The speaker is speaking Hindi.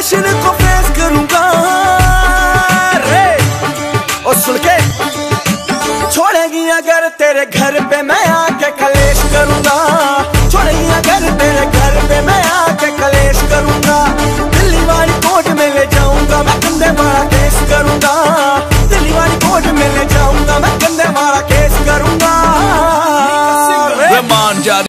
फ़ैशन को फेस करूँगा। रे, और सुन के छोड़ेगी अगर तेरे घर पे मैं आके कलेश करूँगा। छोड़ेगी अगर तेरे घर पे मैं आके कलेश करूँगा। दिल्ली वाली कोर्ट में ले जाऊँगा, मैं कंधे मारा केस करूँगा। दिल्ली वाली कोर्ट में ले जाऊँगा, मैं कंधे मारा केस करूँगा।